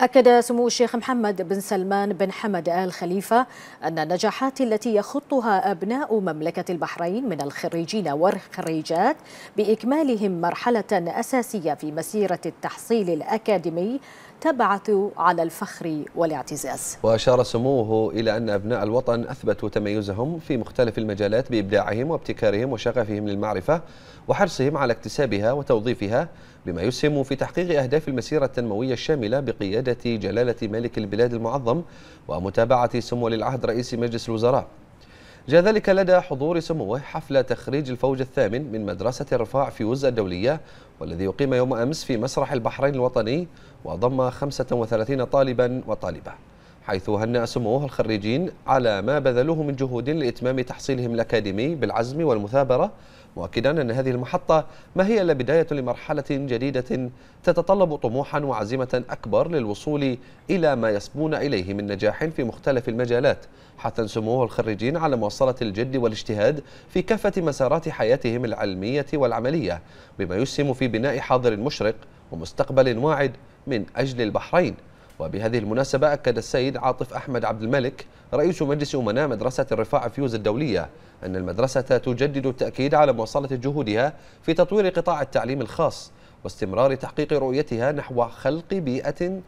أكد سمو الشيخ محمد بن سلمان بن حمد آل خليفة أن النجاحات التي يخطها أبناء مملكة البحرين من الخريجين والخريجات بإكمالهم مرحلة أساسية في مسيرة التحصيل الأكاديمي تبعث على الفخر والاعتزاز. وأشار سموه إلى أن أبناء الوطن أثبتوا تميزهم في مختلف المجالات بإبداعهم وابتكارهم وشغفهم للمعرفة وحرصهم على اكتسابها وتوظيفها بما يسهم في تحقيق أهداف المسيرة التنموية الشاملة بقيادة جلالة ملك البلاد المعظم ومتابعة سمو العهد رئيس مجلس الوزراء. جاء ذلك لدى حضور سموه حفل تخريج الفوج الثامن من مدرسة الرفاع فيوز الدولية والذي أقيم يوم أمس في مسرح البحرين الوطني وضم 35 طالبا وطالبة. حيث هنأ سموه الخريجين على ما بذلوه من جهود لإتمام تحصيلهم الأكاديمي بالعزم والمثابرة مؤكدا أن هذه المحطة ما هي إلا بداية لمرحلة جديدة تتطلب طموحا وعزيمة أكبر للوصول إلى ما يصبون إليه من نجاح في مختلف المجالات حتى سموه الخريجين على مواصلة الجد والاجتهاد في كافة مسارات حياتهم العلمية والعملية بما يسهم في بناء حاضر مشرق ومستقبل واعد من أجل البحرين. وبهذه المناسبة أكد السيد عاطف أحمد عبد الملك رئيس مجلس أمناء مدرسة الرفاع فيوز الدولية أن المدرسة تجدد التأكيد على مواصلة جهودها في تطوير قطاع التعليم الخاص واستمرار تحقيق رؤيتها نحو خلق بيئة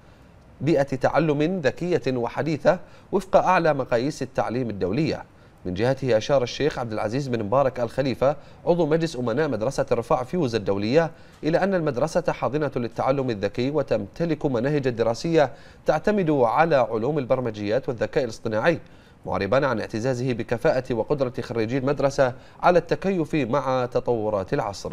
بيئة تعلم ذكية وحديثة وفق أعلى مقاييس التعليم الدولية. من جهته أشار الشيخ عبد العزيز بن مبارك الخليفة عضو مجلس أمناء مدرسة الرفاع فيوز الدولية إلى أن المدرسة حاضنة للتعلم الذكي وتمتلك مناهج دراسية تعتمد على علوم البرمجيات والذكاء الاصطناعي معربا عن اعتزازه بكفاءة وقدرة خريجي المدرسة على التكيف مع تطورات العصر.